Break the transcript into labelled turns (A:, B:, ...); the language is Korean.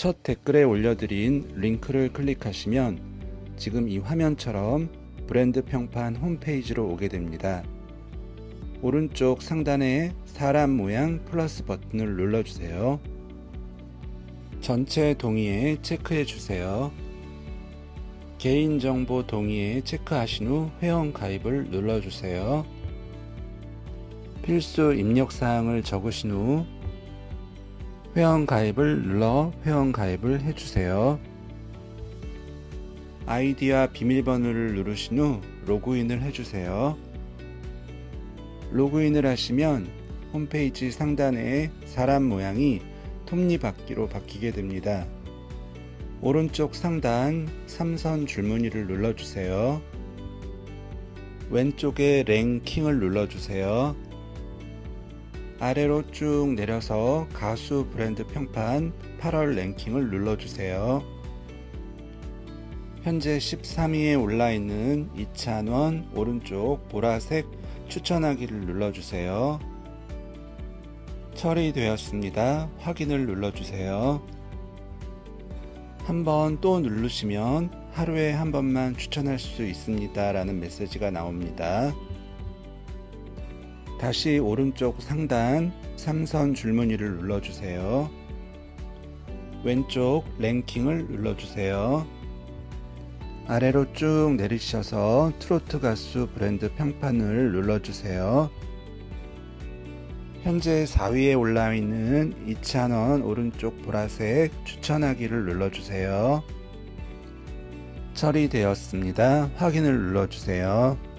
A: 첫 댓글에 올려드린 링크를 클릭하시면 지금 이 화면처럼 브랜드 평판 홈페이지로 오게 됩니다. 오른쪽 상단에 사람 모양 플러스 버튼을 눌러주세요. 전체 동의에 체크해 주세요. 개인정보 동의에 체크하신 후 회원 가입을 눌러주세요. 필수 입력사항을 적으신 후 회원 가입을 눌러 회원 가입을 해주세요. 아이디와 비밀번호를 누르신 후 로그인을 해주세요. 로그인을 하시면 홈페이지 상단에 사람 모양이 톱니바퀴로 바뀌게 됩니다. 오른쪽 상단 3선 줄무늬를 눌러주세요. 왼쪽에 랭킹을 눌러주세요. 아래로 쭉 내려서 가수 브랜드 평판 8월 랭킹을 눌러주세요. 현재 13위에 올라 있는 이찬원 오른쪽 보라색 추천하기를 눌러주세요. 처리되었습니다. 확인을 눌러주세요. 한 번 또 누르시면 하루에 한 번만 추천할 수 있습니다. 라는 메시지가 나옵니다. 다시 오른쪽 상단 3선 줄무늬를 눌러주세요. 왼쪽 랭킹을 눌러주세요. 아래로 쭉 내리셔서 트로트 가수 브랜드 평판을 눌러주세요. 현재 4위에 올라 있는 2,000원 오른쪽 보라색 추천하기를 눌러주세요. 처리되었습니다. 확인을 눌러주세요.